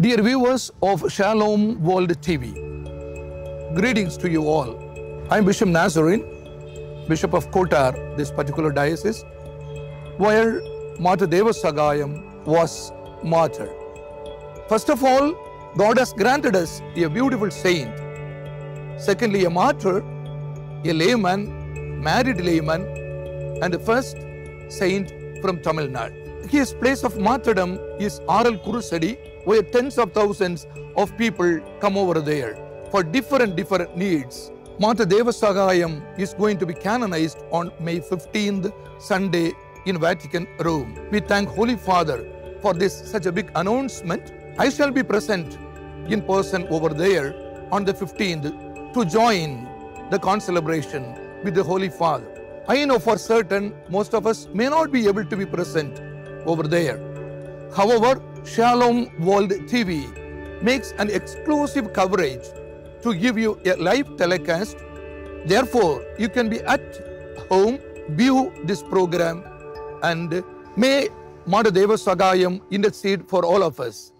Dear viewers of Shalom World TV, greetings to you all. I'm Bishop Nazarene, Bishop of Kottar, this particular diocese, where Martyr Devasahayam was martyred. First of all, God has granted us a beautiful saint. Secondly, a martyr, a layman, married layman, and the first saint from Tamil Nadu. His place of martyrdom is Aral Kurusadi, where tens of thousands of people come over there for different different needs. Martyr Devasahayam is going to be canonized on May 15th, Sunday in Vatican, Rome. We thank Holy Father for this such a big announcement. I shall be present in person over there on the 15th to join the concelebration with the Holy Father. I know for certain most of us may not be able to be present over there. However, Shalom World TV makes an exclusive coverage to give you a live telecast. Therefore, you can be at home, view this program, and may Mother Devasahayam intercede for all of us.